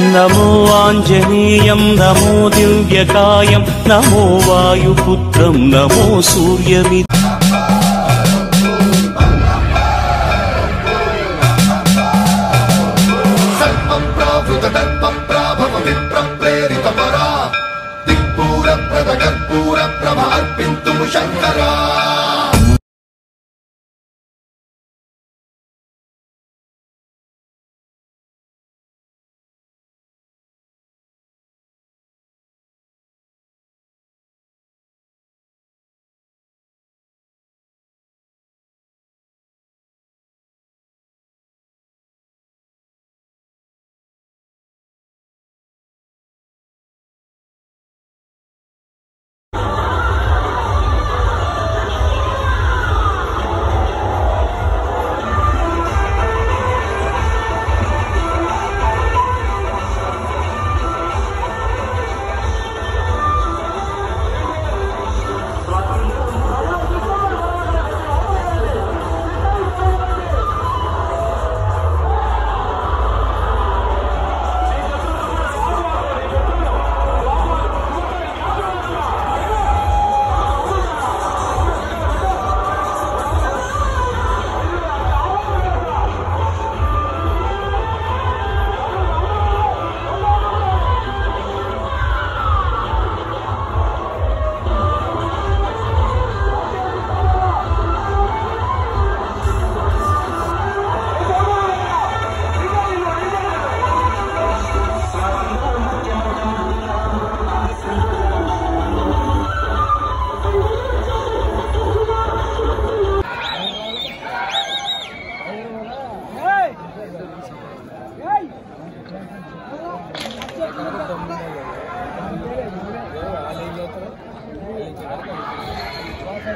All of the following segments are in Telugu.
నమో ఆంజనేయం నమో దివ్యకాయం నమో వాయుపుత్రం నమో సూర్యమి. సర్వప్రావృతదర్పప్రాభవ విప్రప్రేరితపరా దిక్పూరప్రద కర్పూర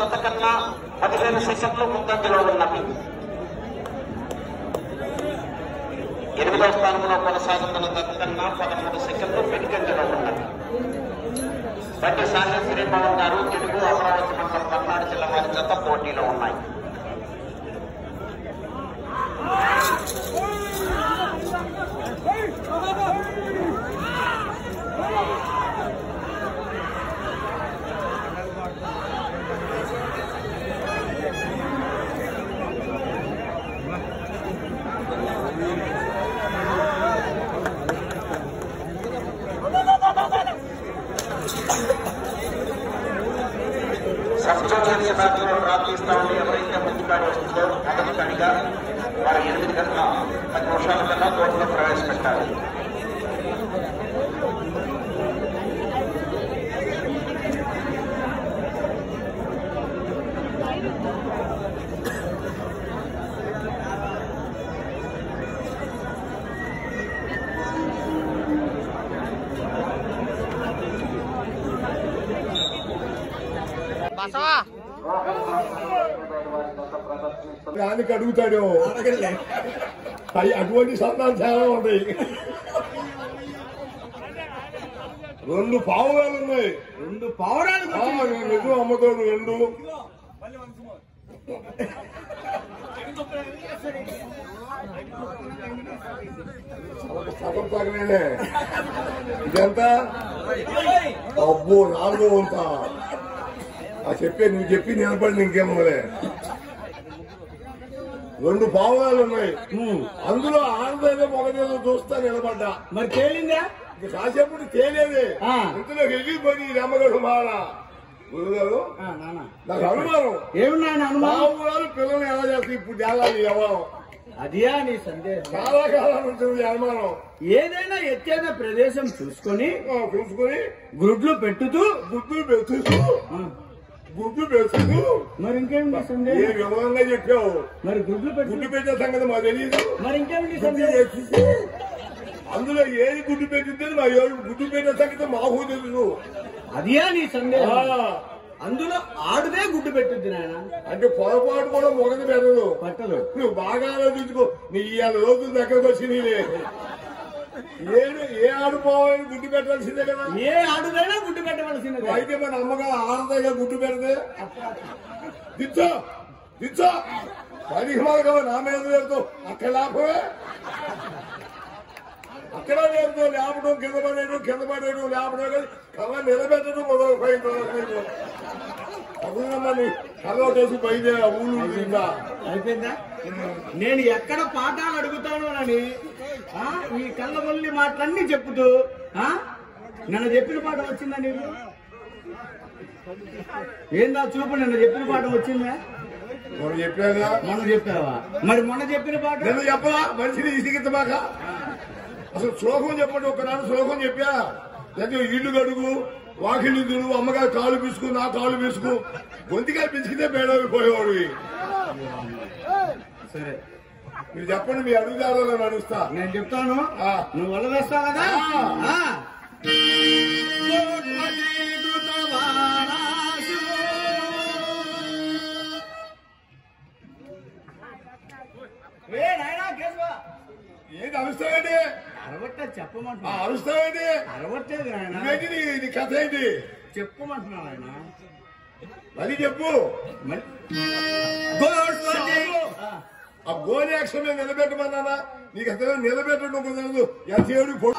కొనసాగుతున్న కన్నా పదిహేను సెషన్లు ముందంజలో ఉన్నవి. ఎనిమిదవ స్థానంలో కొనసాగుతున్న జత కన్నా పదమూడు సెకండ్లు వెనుకంజలో ఉన్నవి. బట్టి సాహె శ్రీభవన్ గారు తెలుగు అమరావతి మండలం పల్నాడు జిల్లా వారి జత పోటీలో ఉన్నాయి. Masa? దానికి అడుగుతాడు? అవి అటువంటి సంతాలు చాలా ఉంటాయి రెండు పావురాలు ఉన్నాయి. రెండు పావురాలు నిజం అమ్ముతాడు రెండు సగం సగమేనే ఇదంతా? అబ్బో నాలుగో వంత. ఆ చెప్పే నువ్వు చెప్పి నిలబడి ఇంకేమోలే రెండు పావురాలు ఉన్నాయి. అందులో ఆడదేదో మొగదేదో చూస్తా నిలబడ్డా. మరి తేలిందా? ఇక కాసేపటి తేలేదే. ఇంతలో వెళ్ళిపోయి రమ్మగడు మాల గురుగారు నాకు అనుమానం. ఏమి నాయన అనుమానం? పిల్లలు ఎలా చేస్తాయి ఇప్పుడు తేలాలి ఎవరం అదియా నీ సందేహం. చాలా కాలం ఉంటుంది అనుమానం. ఏదైనా ఎత్తైన ప్రదేశం చూసుకొని చూసుకొని గ్రుడ్లు పెట్టుతూ గుడ్లు ఆ, గుడ్లు పెంచుతూ మరి ఇంకేమిటి ఏ సందేహం వివరంగా చెప్పావు? మరి గుడ్లు పెట్టు గుడ్డు పెట్టే సంగతి మాకు తెలియదు మరి ఇంకేమిటి గుడ్డు సందేహం చేసేసి అందులో ఏది గుడ్డు పెట్టింది మా ఏడు గుడ్డు పెట్టే సంగతి మాకు తెలుసు అదియా నీ సందేహం అందులో ఆడుదే గుడ్డు పెట్టుద్ది నాయన. అంటే పొరపాటు కూడా మొగది పెట్టదు. పట్టదు. నువ్వు బాగా ఆలోచించుకో. నీ ఇవాళ రోజులు దగ్గరకు వచ్చి నీలే. ఏడు ఏ ఆడుకోవాలని గుడ్డు పెట్టాల్సిందే కదా? ఏ ఆడుదైనా గుడ్డు పెట్టవలసినది అయితే మన అమ్మగా ఆడదగా గుడ్డు పెడితే? మార్గం నా మీద అక్కడ లాభమే అక్కడ వెళ్తావు లేపడం కింద పడేయడం కింద పడేయడం లేపడం కానీ కళ నిలబెట్టడం అదునమ్మని కళ వచ్చేసి ఊళ్ళు అయిపోయిందా? నేను ఎక్కడ పాఠాలు అడుగుతాను అని ఈ కళ్ళ మల్లి మాటలన్నీ చెప్పుతూ ఆ, నన్ను చెప్పిన పాఠం వచ్చిందా నీకు? ఏందా చూపు నన్ను చెప్పిన పాఠం వచ్చిందా? మనం చెప్పాగా మొన్న చెప్పావా? మరి మొన్న చెప్పిన పాఠం నేను చెప్పలా మనిషిని ఇసిగిద్దమాక అసలు శ్లోకం చెప్పండి ఒకనాడు శ్లోకం చెప్పా. లేదా ఇల్లు గడుగు వాకిళ్ళు దుడు అమ్మగారు కాలు పిసుకు నా కాలు పిసుకు. గొంతిగా పిసికితే పేడవి పోయేవాడు సరే. మీరు చెప్పండి మీ అడుగుదారో నేను అడుగుతా. నేను చెప్తాను. ఆ. నువ్వు వల్ల వేస్తావు కదా? ఆ. ఆ. ఏ నాయనా కేశవా ఏది అరుస్తావేంటి? అరవట్టే ఆ చెప్పమంటున్నా అరుస్తావేంటి అరవట్లేదు నాయన. కథ ఏంటి? చెప్పమంటున్నా ఆయన అది చెప్పు. మరి ఆ. ఆ గోని నిలబెట్టమన్నానా నీకు అసలు నిలబెట్టడం కుదరదు ఎంతేడు పొడు